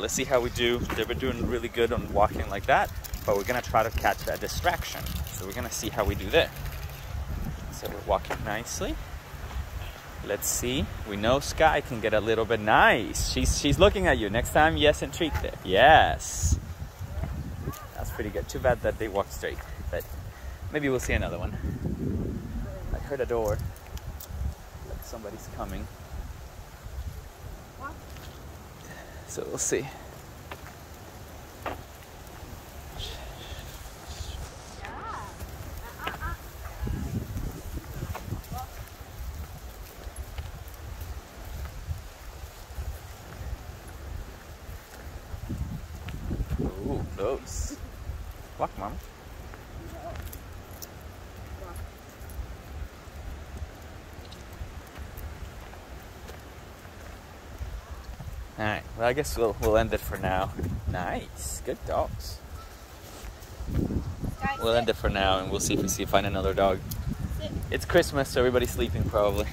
Let's see how we do. They've been doing really good on walking like that, but we're gonna try to catch that distraction. So we're gonna see how we do there. So we're walking nicely. Let's see. We know Sky can get a little bit nice. She's she's looking at you. Next time, yes, and treat there. Yes. That's pretty good. Too bad that they walk straight, but maybe we'll see another one. I heard a door. Like somebody's coming. So we'll see. Ooh, close. Walk, mom. All right. Well, I guess we'll we'll end it for now. Nice, good dogs. Guys, We'll end it for now, and we'll see if we see find another dog. sit. It's Christmas, so everybody's sleeping probably.